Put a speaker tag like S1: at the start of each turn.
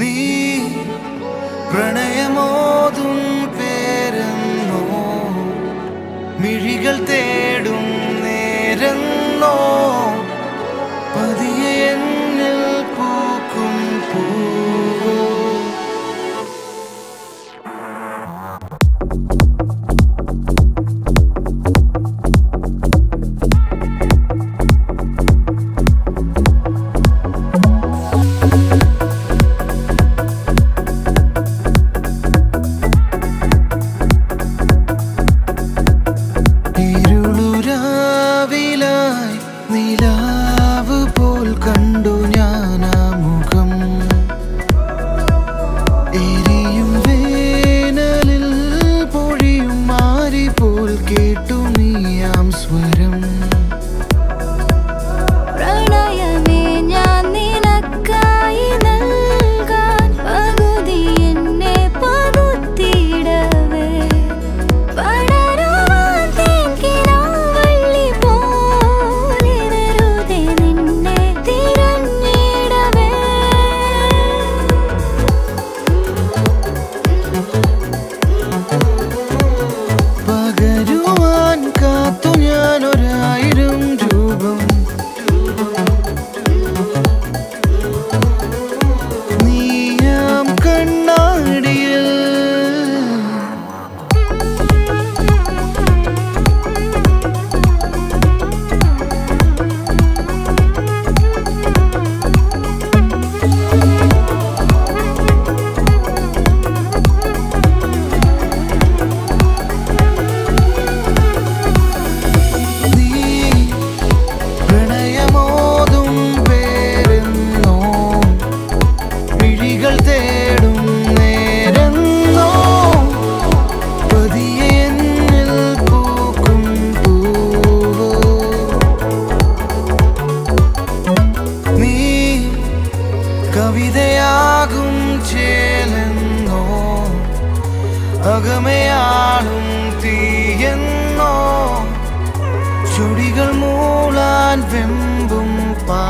S1: നീ പ്രണയമോതും പേരെന്നോ മിഴികൾ തേടും നേരെന്നോ. അകമയാളും തീയെന്നോ ചുടികൾ മൂളാൻ വെമ്പും പാ